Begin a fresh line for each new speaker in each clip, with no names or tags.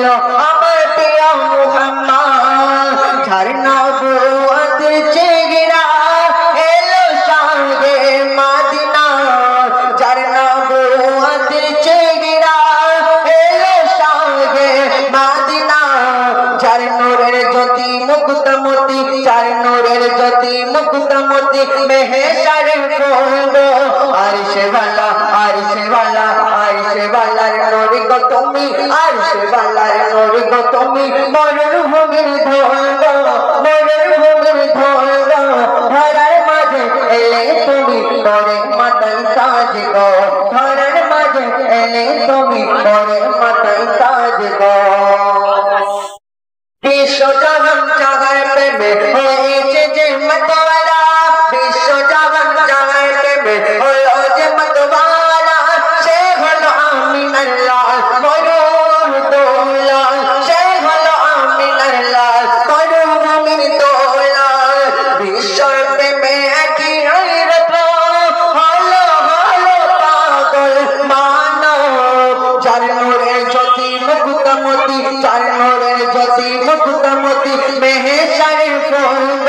গেল আমার প্রিয় মোহাম্মদ ঝর্ণা বুয়াত চেগরা এলো সঙ্গে মাদিনা ঝর্ণা বুয়াত চেগরা এলো সঙ্গে মাদিনা ঝর্ণুরের জ্যোতি মুক্তমতি ঝর্ণুরের জ্যোতি মুক্তমতি মেহেশারের ফুল আরিশ वाला আরিশ वाला তুমি আর সে বালার নূর গো তুমি মরুর ভূমির গো মরুর ভূমির ধোল গো ধরার মাঝে এলে তুমি করে মাতাই কাজ গো ধরার মাঝে এলে তুমি করে মাতাই কাজ গো। বিশ্ব চার জ্যোতি মুকুতমতি চার নোরে জ্যোতি মুকুতমতি মেহেশারের ফন্দ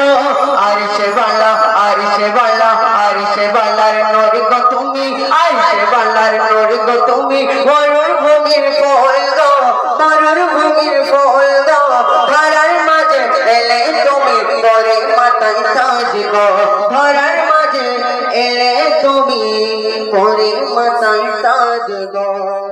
আর সে বালা আর বালা আর বালার নোর গো তুমি আর সে বালার নোর গো তুমি মরুর ভূমির ফল মরুর ভূমির ফল ধরার মাঝে এলে তুমি পরে মাতাই গো ধরার মাঝে এলে তুমি পরে মাতাই গো